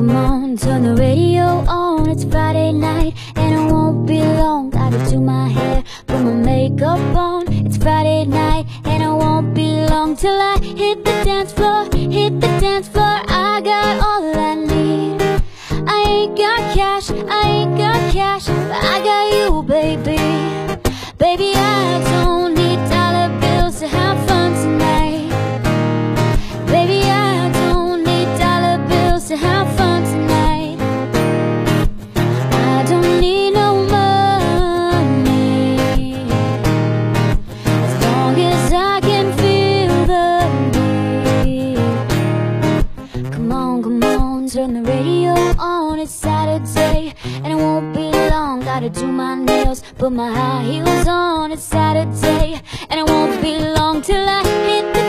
come on, turn the radio on. It's Friday night and it won't be long. Gotta do my hair, put my makeup on. It's Friday night and it won't be long Till I hit the dance floor, hit the dance floor. I got all I need. I ain't got cash, I ain't got cash But I got you, baby. Baby, I don't need dollar bills to have fun tonight. Baby, I don't need dollar bills to have fun. The radio on. It's Saturday, and it won't be long. Gotta do my nails, put my high heels on. It's Saturday, and it won't be long till I hit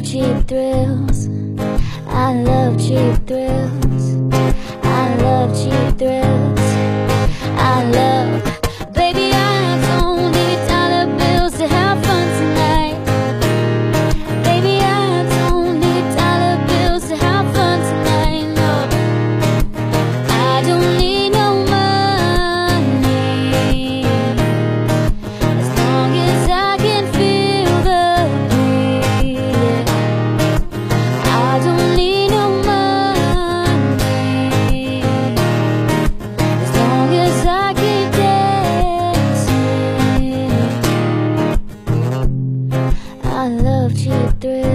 love cheap thrills. I love cheap thrills. I love cheap thrills. I loved you through.